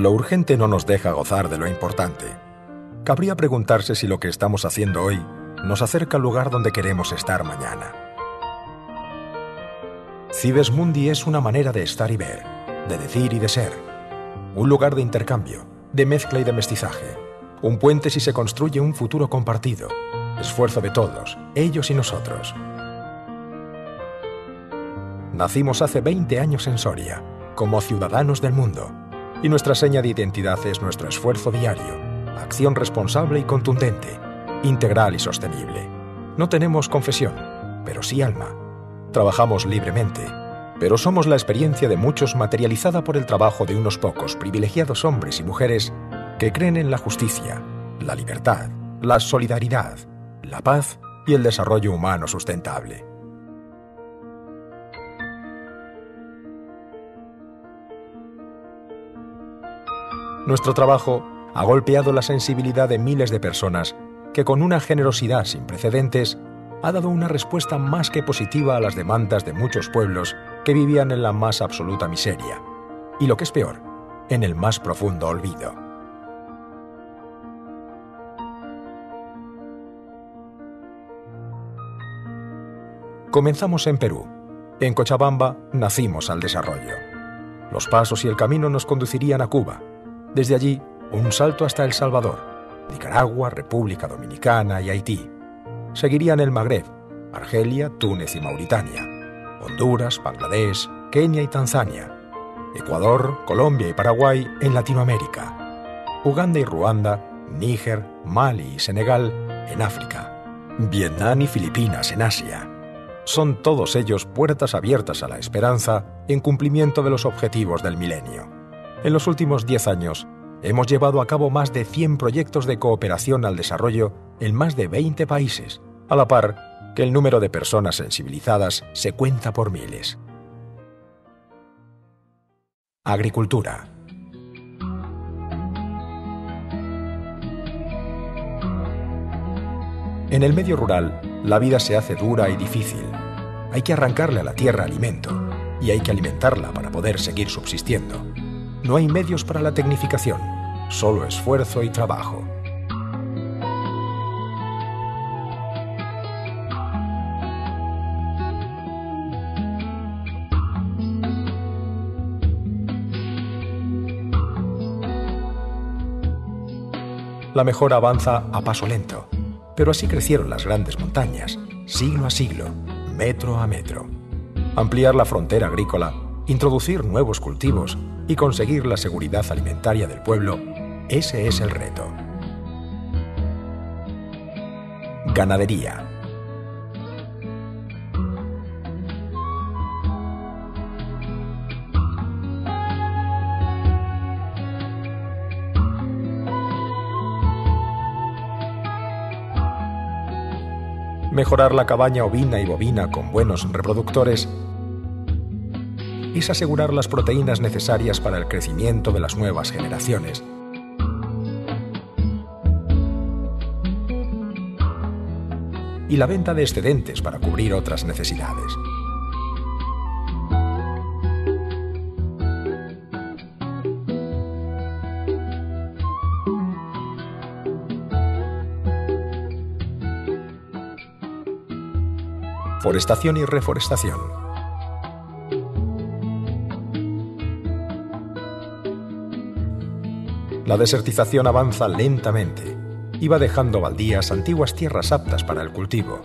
Lo urgente no nos deja gozar de lo importante. Cabría preguntarse si lo que estamos haciendo hoy nos acerca al lugar donde queremos estar mañana. Cibes Mundi es una manera de estar y ver, de decir y de ser. Un lugar de intercambio, de mezcla y de mestizaje. Un puente si se construye un futuro compartido. Esfuerzo de todos, ellos y nosotros. Nacimos hace 20 años en Soria, como ciudadanos del mundo, y nuestra seña de identidad es nuestro esfuerzo diario, acción responsable y contundente, integral y sostenible. No tenemos confesión, pero sí alma. Trabajamos libremente, pero somos la experiencia de muchos materializada por el trabajo de unos pocos privilegiados hombres y mujeres que creen en la justicia, la libertad, la solidaridad, la paz y el desarrollo humano sustentable. Nuestro trabajo ha golpeado la sensibilidad de miles de personas que con una generosidad sin precedentes ha dado una respuesta más que positiva a las demandas de muchos pueblos que vivían en la más absoluta miseria y lo que es peor, en el más profundo olvido. Comenzamos en Perú. En Cochabamba nacimos al desarrollo. Los pasos y el camino nos conducirían a Cuba. Desde allí, un salto hasta El Salvador, Nicaragua, República Dominicana y Haití. Seguirían el Magreb, Argelia, Túnez y Mauritania, Honduras, Bangladesh, Kenia y Tanzania, Ecuador, Colombia y Paraguay en Latinoamérica, Uganda y Ruanda, Níger, Mali y Senegal en África, Vietnam y Filipinas en Asia. Son todos ellos puertas abiertas a la esperanza en cumplimiento de los objetivos del milenio. En los últimos 10 años, hemos llevado a cabo más de 100 proyectos de cooperación al desarrollo en más de 20 países, a la par que el número de personas sensibilizadas se cuenta por miles. Agricultura. En el medio rural, la vida se hace dura y difícil. Hay que arrancarle a la tierra alimento y hay que alimentarla para poder seguir subsistiendo. No hay medios para la tecnificación, solo esfuerzo y trabajo. La mejora avanza a paso lento, pero así crecieron las grandes montañas, siglo a siglo, metro a metro. Ampliar la frontera agrícola, introducir nuevos cultivos y conseguir la seguridad alimentaria del pueblo, ese es el reto. Ganadería. Mejorar la cabaña ovina y bovina con buenos reproductores es asegurar las proteínas necesarias para el crecimiento de las nuevas generaciones. Y la venta de excedentes para cubrir otras necesidades. Forestación y reforestación. La desertización avanza lentamente y va dejando baldías antiguas tierras aptas para el cultivo.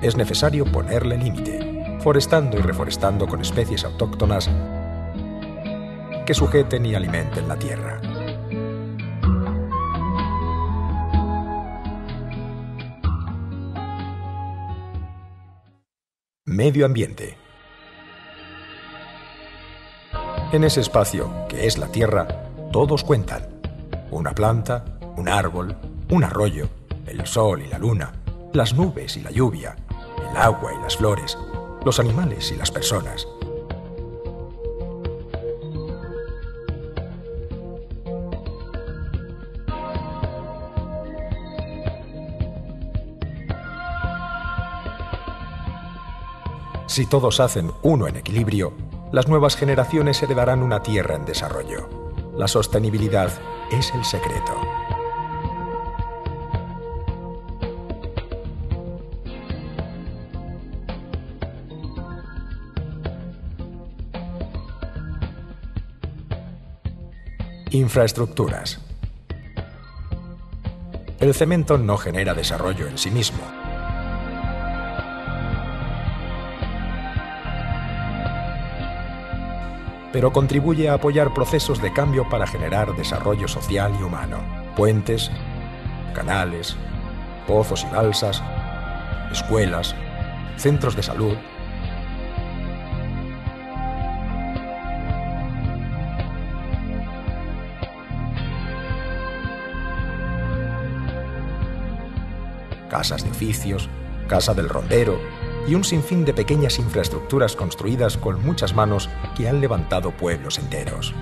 Es necesario ponerle límite, forestando y reforestando con especies autóctonas que sujeten y alimenten la tierra. Medio ambiente. En ese espacio, que es la Tierra, todos cuentan. Una planta, un árbol, un arroyo, el sol y la luna, las nubes y la lluvia, el agua y las flores, los animales y las personas. Si todos hacen uno en equilibrio, las nuevas generaciones heredarán una tierra en desarrollo. La sostenibilidad es el secreto. Infraestructuras. El cemento no genera desarrollo en sí mismo. Pero contribuye a apoyar procesos de cambio para generar desarrollo social y humano. Puentes, canales, pozos y balsas, escuelas, centros de salud, casas de oficios, casa del rondero y un sinfín de pequeñas infraestructuras construidas con muchas manos que han levantado pueblos enteros.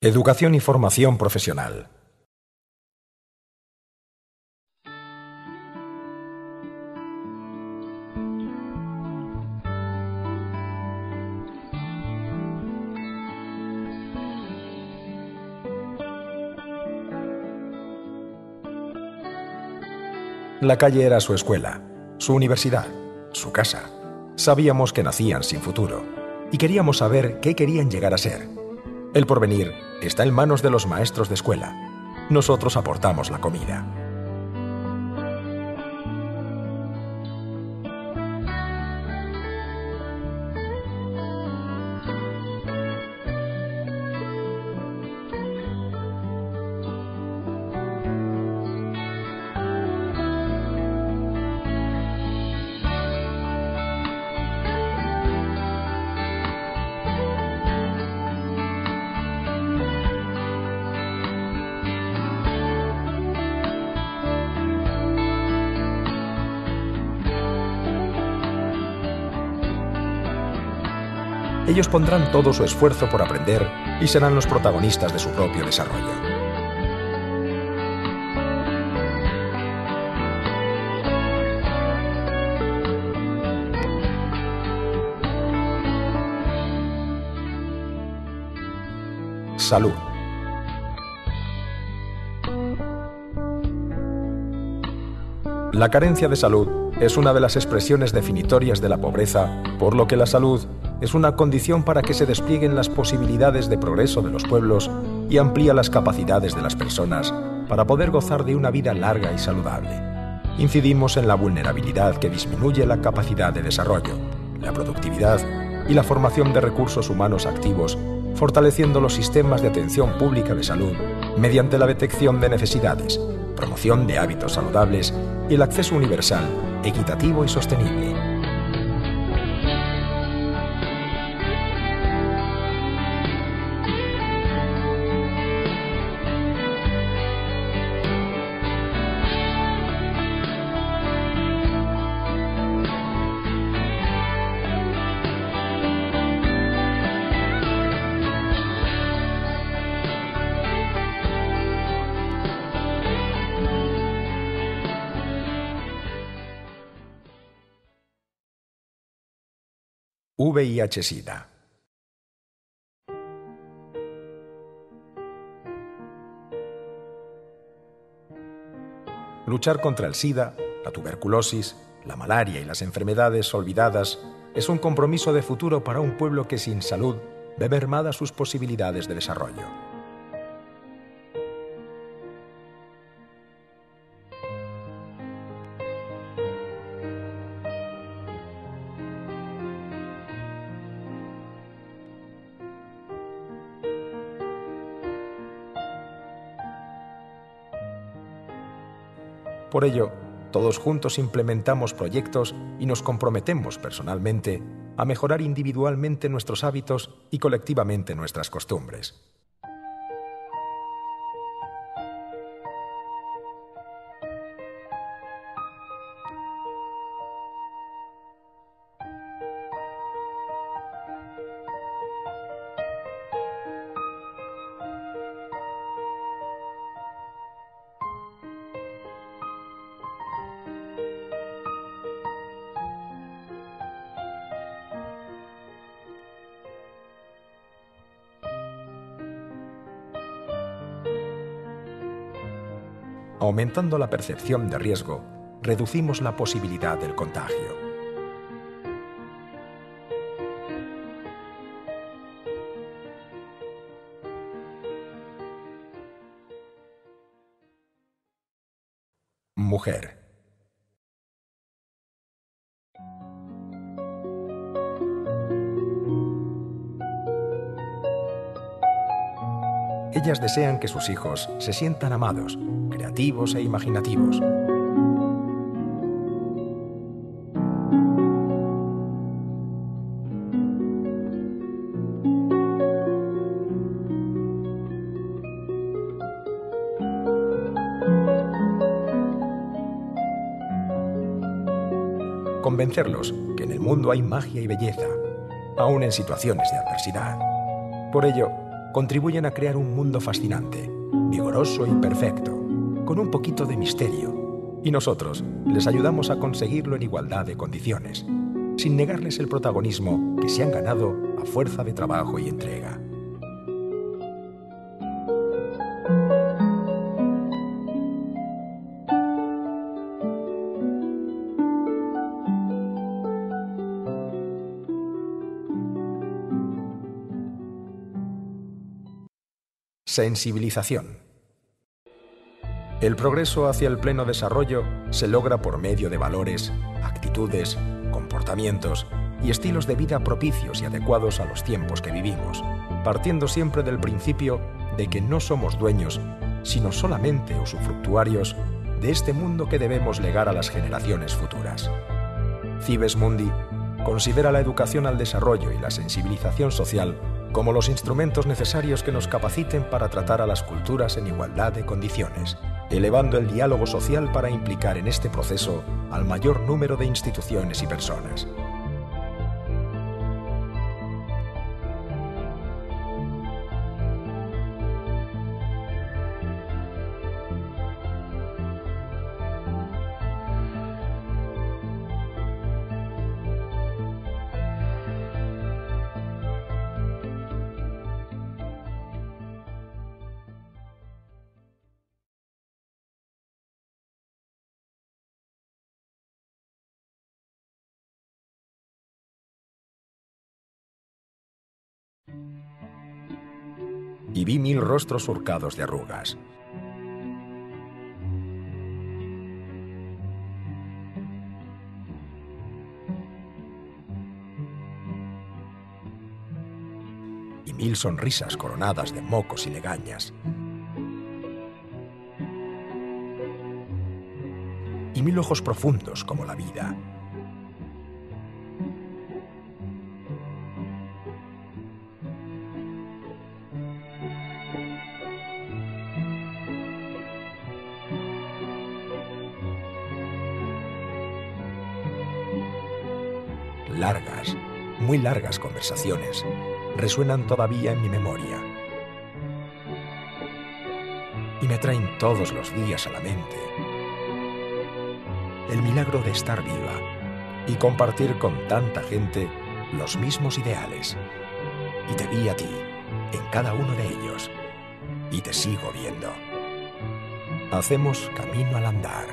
Educación y formación profesional. La calle era su escuela, su universidad, su casa. Sabíamos que nacían sin futuro y queríamos saber qué querían llegar a ser. El porvenir está en manos de los maestros de escuela. Nosotros aportamos la comida. Ellos pondrán todo su esfuerzo por aprender y serán los protagonistas de su propio desarrollo. Salud. La carencia de salud es una de las expresiones definitorias de la pobreza, por lo que la salud es una condición para que se desplieguen las posibilidades de progreso de los pueblos y amplía las capacidades de las personas para poder gozar de una vida larga y saludable. Incidimos en la vulnerabilidad que disminuye la capacidad de desarrollo, la productividad y la formación de recursos humanos activos, fortaleciendo los sistemas de atención pública de salud mediante la detección de necesidades, promoción de hábitos saludables y el acceso universal, equitativo y sostenible. VIH-Sida. Luchar contra el SIDA, la tuberculosis, la malaria y las enfermedades olvidadas es un compromiso de futuro para un pueblo que sin salud ve mermadas sus posibilidades de desarrollo. Por ello, todos juntos implementamos proyectos y nos comprometemos personalmente a mejorar individualmente nuestros hábitos y colectivamente nuestras costumbres. Aumentando la percepción de riesgo, reducimos la posibilidad del contagio. Mujer. Ellas desean que sus hijos se sientan amados, creativos e imaginativos. Convencerlos que en el mundo hay magia y belleza, aun en situaciones de adversidad. Por ello, contribuyen a crear un mundo fascinante, vigoroso y perfecto, con un poquito de misterio, y nosotros les ayudamos a conseguirlo en igualdad de condiciones, sin negarles el protagonismo que se han ganado a fuerza de trabajo y entrega. Sensibilización. El progreso hacia el pleno desarrollo se logra por medio de valores, actitudes, comportamientos y estilos de vida propicios y adecuados a los tiempos que vivimos, partiendo siempre del principio de que no somos dueños, sino solamente usufructuarios de este mundo que debemos legar a las generaciones futuras. Cibes Mundi considera la educación al desarrollo y la sensibilización social como los instrumentos necesarios que nos capaciten para tratar a las culturas en igualdad de condiciones, elevando el diálogo social para implicar en este proceso al mayor número de instituciones y personas. Y vi mil rostros surcados de arrugas. Y mil sonrisas coronadas de mocos y legañas. Y mil ojos profundos como la vida. Largas, muy largas conversaciones resuenan todavía en mi memoria. Y me traen todos los días a la mente el milagro de estar viva y compartir con tanta gente los mismos ideales. Y te vi a ti en cada uno de ellos y te sigo viendo. Hacemos camino al andar